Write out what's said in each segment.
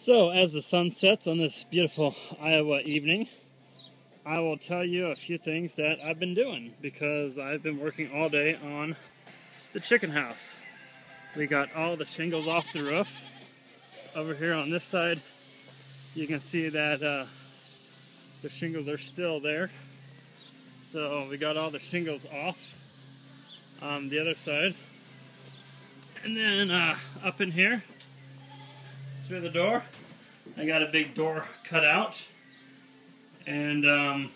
So, as the sun sets on this beautiful Iowa evening, I will tell you a few things that I've been doing because I've been working all day on the chicken house. We got all the shingles off the roof. Over here on this side, you can see that uh, the shingles are still there. So we got all the shingles off on the other side. And then uh, up in here, through the door. I got a big door cut out. And um,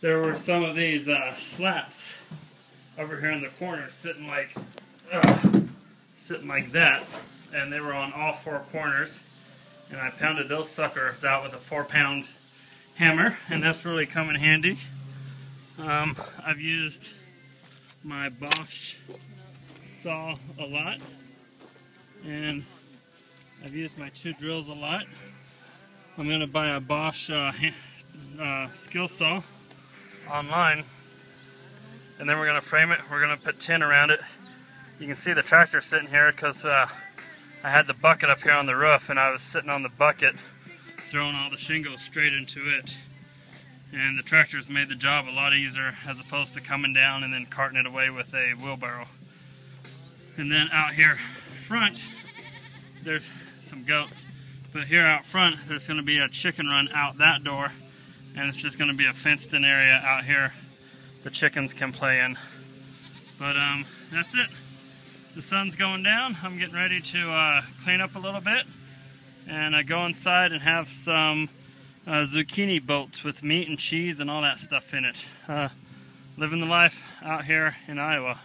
there were some of these uh, slats over here in the corner sitting like uh, sitting like that. And they were on all four corners. And I pounded those suckers out with a four pound hammer. And that's really come in handy. Um, I've used my Bosch saw a lot. And I've used my two drills a lot. I'm going to buy a Bosch uh, uh, skill saw online and then we're going to frame it. We're going to put tin around it. You can see the tractor sitting here because uh, I had the bucket up here on the roof and I was sitting on the bucket throwing all the shingles straight into it. And the tractor's made the job a lot easier as opposed to coming down and then carting it away with a wheelbarrow. And then out here front, there's some goats. But here out front, there's going to be a chicken run out that door, and it's just going to be a fenced in area out here the chickens can play in. But um, that's it. The sun's going down. I'm getting ready to uh, clean up a little bit and uh, go inside and have some uh, zucchini boats with meat and cheese and all that stuff in it. Uh, living the life out here in Iowa.